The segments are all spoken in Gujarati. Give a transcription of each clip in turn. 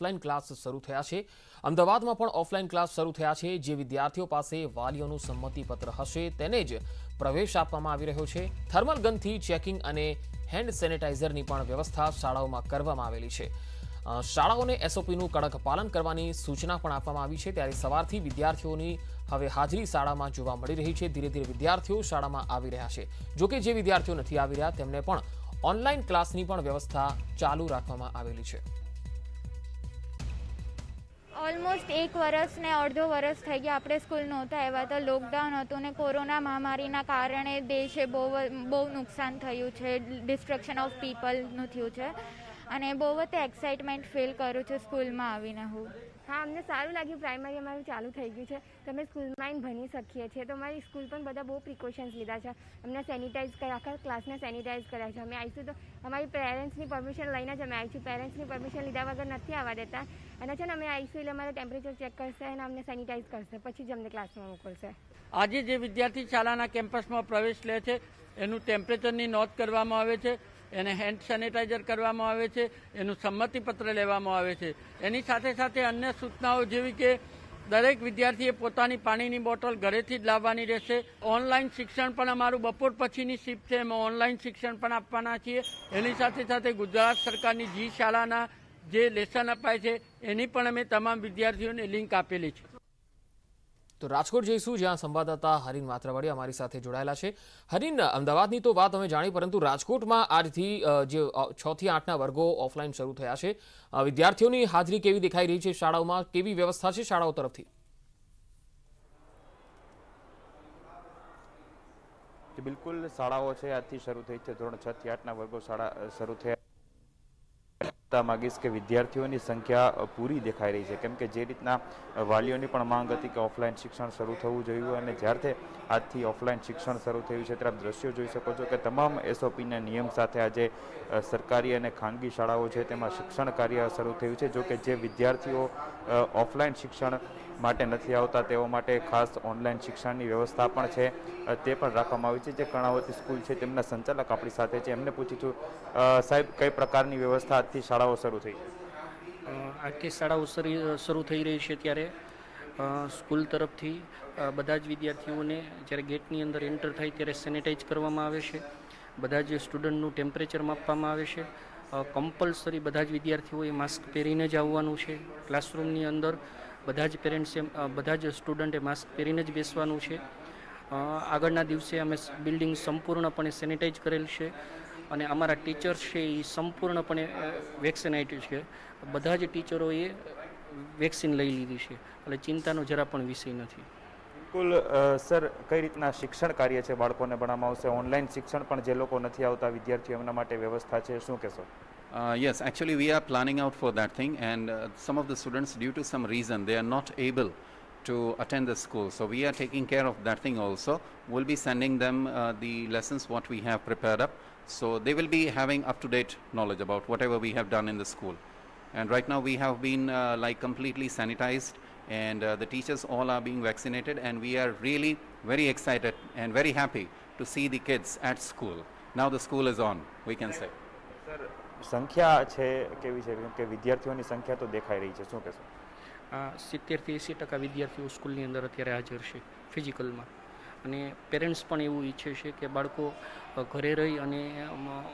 ઓફલાઈન ક્લાસ શરૂ થયા છે. અમદાવાદમાં પણ ઓફલાઈન ક્લાસ શરૂ થયા છે. જે વિદ્યાર્થીઓ પાસે વાલીઓનું સંમતિપત્ર હશે તેને જ પ્રવેશ આપવામાં આવી રહ્યો છે. થર્મલ ગનથી ચેકિંગ અને હેન્ડ સેનિટાઈઝરની પણ વ્યવસ્થા શાળાઓમાં કરવામાં આવેલી છે. શાળાઓને એસઓપીનું કડક પાલન કરવાની સૂચના પણ આપવામાં આવી છે. ત્યારે સવારથી વિદ્યાર્થીઓની હવે હાજરી શાળામાં જોવા મળી રહી છે. ધીરે ધીરે વિદ્યાર્થીઓ શાળામાં આવી રહ્યા છે. જોકે જે વિદ્યાર્થીઓ નથી આવી રહ્યા, તેમને પણ ઓનલાઈન ક્લાસની પણ વ્યવસ્થા ચાલુ રાખવામાં આવેલી છે. ઓલમોસ્ટ એક વર્ષ ને અડધો વર્ષ થઈ ગયા. આપણે સ્કૂલ નહોતા એવા તો લોકડાઉન હતું ને કોરોના મહામારીના કારણે દેશે બહુ બહુ નુકસાન થયું છે. ડિસ્ટ્રક્શન ઓફ પીપલનું થયું છે. અને બહુ જ એક્સાઇટમેન્ટ ફીલ કરું છું સ્કૂલમાં આવીને હું. હા, અમને સારું લાગ્યું. પ્રાઇમરી અમારું ચાલુ થઈ ગયું છે. તો અમે સ્કૂલમાં આવીને ભણી શકીએ છીએ. તો અમારી સ્કૂલ પણ બધા બહુ પ્રિકોશન્સ લીધા છે. અમને સેનિટાઈઝ કર્યા આખા ક્લાસને સેનિટાઈઝ કર્યા છે. અમે આવીશું તો અમારી પેરેન્ટ્સની પરમિશન લઈને જ અમે આવીશું પેરેન્ટ્સની પરમિશન લીધા વગર નથી આવવા દેતા. અને છે ને, અમે આવીશું એટલે અમારે ટેમ્પરેચર ચેક કરશે અને અમને સેનિટાઈઝ કરશે. પછી જ અમને ક્લાસમાં મોકલશે. આજે જે વિદ્યાર્થી શાળાના કેમ્પસમાં પ્રવેશ લે છે, એનું ટેમ્પરેચરની નોંધ કરવામાં આવે છે. એને હેન્ડ સેનિટાઈઝર કરવામાં આવે છે, એનું સંમતિપત્ર લેવામાં આવે છે. એની સાથે સાથે અન્ય સૂચનાઓ જેવી કે દરેક વિદ્યાર્થીએ પોતાની પાણીની બોટલ ઘરેથી જ લાવવાની રહેશે. ઓનલાઈન શિક્ષણ પણ અમારું બપોર પછીની શિફ્ટ છે, એમાં ઓનલાઈન શિક્ષણ પણ આપવાના છીએ. એની સાથે સાથે ગુજરાત સરકારની જી શાળાના જે લેસન અપાય છે, એની પણ અમે તમામ વિદ્યાર્થીઓને લિંક આપેલી છે. તો રાજકોટ જઈશું, જ્યાં સંવાદદાતા હરીન માત્રાવાડી અમારી સાથે જોડાયેલા છે. હરીન, અમદાવાદની તો વાત અમે જાણી, પરંતુ રાજકોટમાં આજથી જે છ થી આઠના વર્ગો ઓફલાઈન શરૂ થયા છે. વિદ્યાર્થીઓની હાજરી કેવી દેખાઈ રહી છે શાળાઓમાં? કેવી વ્યવસ્થા છે શાળાઓ તરફથી? બિલકુલ. શાળાઓ છે, આજથી શરૂ થઈ છે ધોરણ છ થી આઠના વર્ગો શાળા શરૂ થયા કહેવા માંગીશ કે વિદ્યાર્થીઓની સંખ્યા પૂરી દેખાઈ રહી છે? કેમ કે જે રીતના વાલીઓની પણ માંગ હતી કે ઓફલાઈન શિક્ષણ શરૂ થવું જોઈએ અને જ્યારથી આજથી ઓફલાઈન શિક્ષણ શરૂ થયું છે, ત્યારે આપ દ્રશ્યો જોઈ શકો છો કે તમામ એસઓપીના નિયમ સાથે આજે સરકારી અને ખાનગી શાળાઓ છે, તેમાં શિક્ષણ કાર્ય શરૂ થયું છે જો કે જે વિદ્યાર્થીઓ ઓફલાઈન શિક્ષણ માટે નથી આવતા, તેઓ માટે ખાસ ઓનલાઈન શિક્ષણની વ્યવસ્થા પણ છે. તે પણ રાખવામાં આવી છે. જે કર્ણાવતી સ્કૂલ છે, તેમના સંચાલક આપણી સાથે છે. એમને પૂછીશું સાહેબ, કઈ પ્રકારની વ્યવસ્થા આજથી શાળાઓ શરૂ થઈ? આજથી શાળાઓ શરૂ થઈ રહી છે ત્યારે. સ્કૂલ તરફથી બધા જ વિદ્યાર્થીઓને જ્યારે ગેટની અંદર એન્ટર થાય ત્યારે સેનિટાઈઝ કરવામાં આવે છે. બધા જ સ્ટુડન્ટનું ટેમ્પરેચર માપવામાં આવે છે. કમ્પલસરી બધા જ વિદ્યાર્થીઓએ માસ્ક પહેરીને જ આવવાનું છે. ક્લાસરૂમની અંદર બધા જ પેરેન્ટ્સે બધા જ સ્ટુડન્ટે માસ્ક પહેરીને જ બેસવાનું છે. આગળના દિવસે અમે બિલ્ડિંગ સંપૂર્ણપણે સેનિટાઈઝ કરેલ છે અને અમારા ટીચર્સ છે એ સંપૂર્ણપણે વેક્સિનાઇટેડ છે. બધા જ ટીચરોએ વેક્સિન લઈ લીધી છે. એટલે ચિંતાનો જરા પણ વિષય નથી. બિલકુલ અ, સર કઈ રીતના શિક્ષણ કાર્ય છે બાળકોને ભણવામાં આવશે ઓનલાઈન શિક્ષણ પણ જે લોકો નથી આવતા વિદ્યાર્થીઓ એમના માટે વ્યવસ્થા છે શું કહેશો Uh, yes, actually, we are planning out for that thing, and uh, some of the students, due to some reason, they are not able to attend the school. So we are taking care of that thing also. We'll be sending them uh, the lessons what we have prepared up, so they will be having up-to-date knowledge about whatever we have done in the school. And right now we have been uh, like completely sanitized, and uh, the teachers all are being vaccinated, and we are really very excited and very happy to see the kids at school. Now the school is on, we can say. Sir સંખ્યા છે કેવી છે કેમ કે વિદ્યાર્થીઓની સંખ્યા તો દેખાઈ રહી છે શું કહેશો આ સિત્તેરથી એંસી ટકા વિદ્યાર્થીઓ સ્કૂલની અંદર અત્યારે હાજર છે ફિઝિકલમાં અને પેરેન્ટ્સ પણ એવું ઈચ્છે છે કે બાળકો ઘરે રહી અને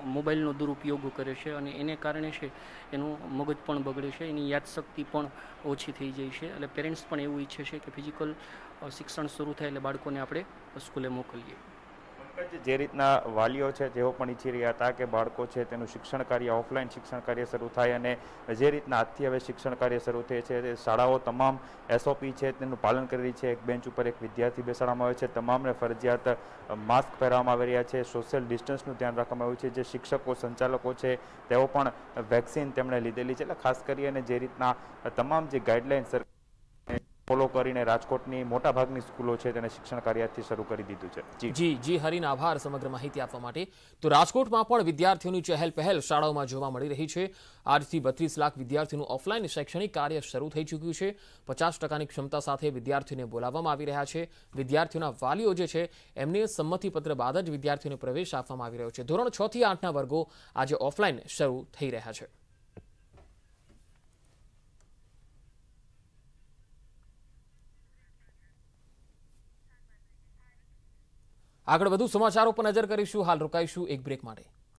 મોબાઈલનો દુરુપયોગ કરે છે અને એને કારણે છે એનું મગજ પણ બગડે છે, એની યાદશક્તિ પણ ઓછી થઈ જાય છે. એટલે પેરેન્ટ્સ પણ એવું ઈચ્છે છે કે ફિઝિકલ શિક્ષણ શરૂ થાય એટલે બાળકોને આપણે સ્કૂલે મોકલીએ. પંકજ, જે રીતના વાલીઓ છે તેઓ પણ ઈચ્છી રહ્યા હતા કે બાળકો છે તેનું શિક્ષણ કાર્ય ઓફલાઈન શિક્ષણ કાર્ય શરૂ થાય અને જે રીતના આજથી હવે શિક્ષણ કાર્ય શરૂ થાય છે તે શાળાઓ તમામ એસઓપી છે તેનું પાલન કરી રહી છે. એક બેન્ચ ઉપર એક વિદ્યાર્થી બેસાડવામાં આવે છે. તમામને ફરજિયાત માસ્ક પહેરવામાં આવી રહ્યા છે. સોશિયલ ડિસ્ટન્સનું ધ્યાન રાખવામાં આવ્યું છે. જે શિક્ષકો સંચાલકો છે તેઓ પણ વેક્સિન તેમણે લીધેલી છે. એટલે ખાસ કરીને જે રીતના તમામ જે ગાઈડલાઇન સરકાર ફોલો કરીને રાજકોટની મોટાભાગની સ્કૂલો છે તેને શિક્ષણ કાર્યથી શરૂ કરી દીધું છે. જી. જી હરીન આભાર સમગ્ર માહિતી આપવા માટે. તો રાજકોટમાં પણ વિદ્યાર્થીઓની ચહેલ પહેલ શાળાઓમાં જોવા મળી રહી છે. આજથી બત્રીસ લાખ વિદ્યાર્થીઓનું ઓફલાઈન શૈક્ષણિક કાર્ય શરૂ થઈ ચૂક્યું છે. પચાસ ટકાની ક્ષમતા સાથે વિદ્યાર્થીઓને બોલાવવામાં આવી રહ્યા છે. વિદ્યાર્થીઓના વાલીઓ જે છે, એમને સંમતિપત્ર બાદ જ વિદ્યાર્થીઓને પ્રવેશ આપવામાં આવી રહ્યો છે. ધોરણ છ થી આઠના વર્ગો આજે ઓફલાઈન શરૂ થઈ રહ્યા છે. આગળ વધુ સમાચારો પર નજર કરીશું. હાલ રોકાઈશું એક બ્રેક માટે.